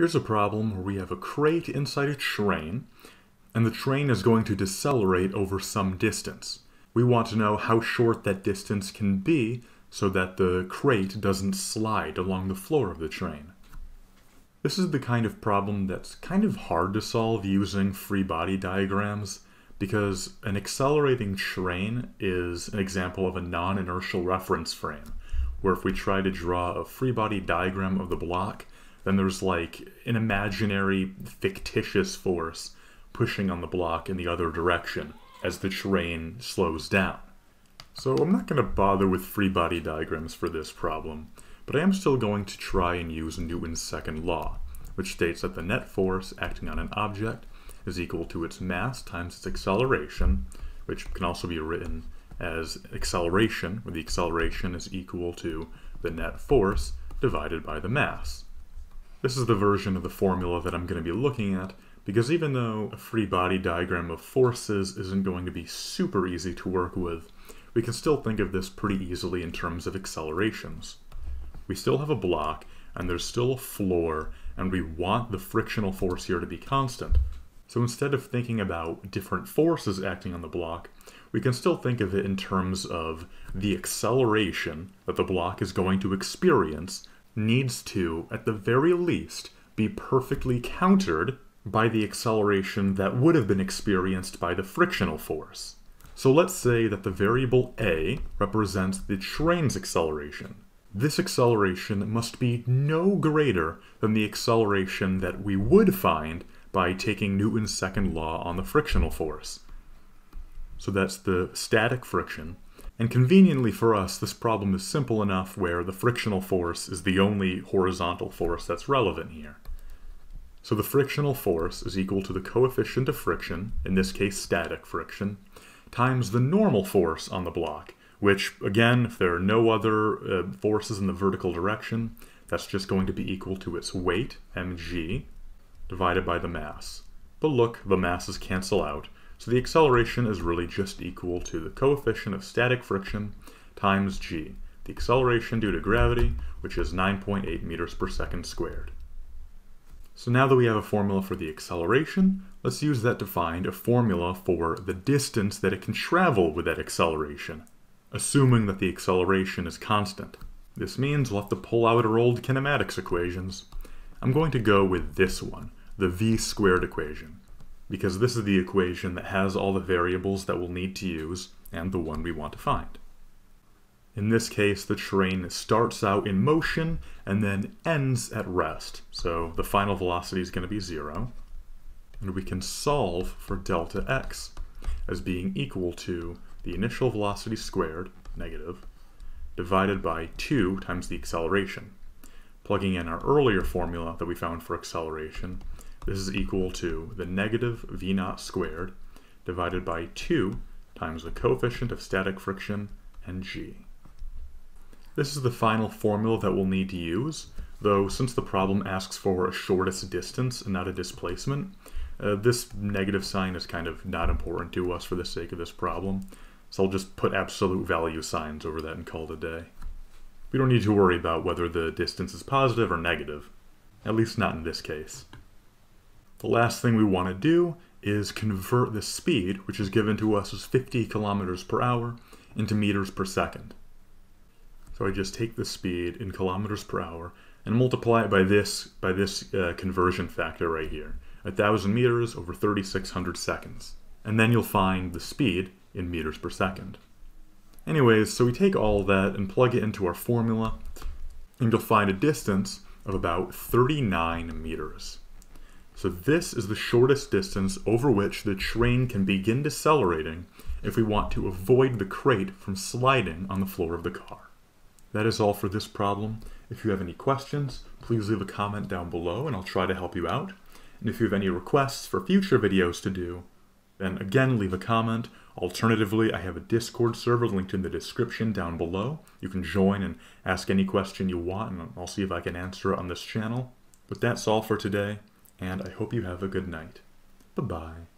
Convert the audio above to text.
Here's a problem where we have a crate inside a train, and the train is going to decelerate over some distance. We want to know how short that distance can be so that the crate doesn't slide along the floor of the train. This is the kind of problem that's kind of hard to solve using free body diagrams because an accelerating train is an example of a non-inertial reference frame, where if we try to draw a free body diagram of the block, then there's like an imaginary fictitious force pushing on the block in the other direction as the train slows down. So I'm not going to bother with free body diagrams for this problem, but I am still going to try and use Newton's second law, which states that the net force acting on an object is equal to its mass times its acceleration, which can also be written as acceleration, where the acceleration is equal to the net force divided by the mass. This is the version of the formula that I'm going to be looking at, because even though a free body diagram of forces isn't going to be super easy to work with, we can still think of this pretty easily in terms of accelerations. We still have a block, and there's still a floor, and we want the frictional force here to be constant. So instead of thinking about different forces acting on the block, we can still think of it in terms of the acceleration that the block is going to experience needs to, at the very least, be perfectly countered by the acceleration that would have been experienced by the frictional force. So let's say that the variable a represents the train's acceleration. This acceleration must be no greater than the acceleration that we would find by taking Newton's second law on the frictional force. So that's the static friction and conveniently for us, this problem is simple enough where the frictional force is the only horizontal force that's relevant here. So the frictional force is equal to the coefficient of friction, in this case static friction, times the normal force on the block, which, again, if there are no other uh, forces in the vertical direction, that's just going to be equal to its weight, mg, divided by the mass. But look, the masses cancel out, so the acceleration is really just equal to the coefficient of static friction times g, the acceleration due to gravity, which is 9.8 meters per second squared. So now that we have a formula for the acceleration, let's use that to find a formula for the distance that it can travel with that acceleration, assuming that the acceleration is constant. This means we'll have to pull out our old kinematics equations. I'm going to go with this one, the v squared equation because this is the equation that has all the variables that we'll need to use and the one we want to find. In this case, the train starts out in motion and then ends at rest. So the final velocity is going to be zero. And we can solve for delta x as being equal to the initial velocity squared, negative, divided by 2 times the acceleration. Plugging in our earlier formula that we found for acceleration, this is equal to the negative v naught squared divided by 2 times the coefficient of static friction and g. This is the final formula that we'll need to use, though since the problem asks for a shortest distance and not a displacement, uh, this negative sign is kind of not important to us for the sake of this problem, so I'll just put absolute value signs over that and call it a day. We don't need to worry about whether the distance is positive or negative, at least not in this case. The last thing we want to do is convert the speed, which is given to us as 50 kilometers per hour, into meters per second. So I just take the speed in kilometers per hour and multiply it by this by this uh, conversion factor right here, 1,000 meters over 3,600 seconds. And then you'll find the speed in meters per second. Anyways, so we take all that and plug it into our formula, and you'll find a distance of about 39 meters. So this is the shortest distance over which the train can begin decelerating if we want to avoid the crate from sliding on the floor of the car. That is all for this problem. If you have any questions, please leave a comment down below and I'll try to help you out. And if you have any requests for future videos to do, then again leave a comment. Alternatively, I have a Discord server linked in the description down below. You can join and ask any question you want and I'll see if I can answer it on this channel. But that's all for today and I hope you have a good night. Bye-bye.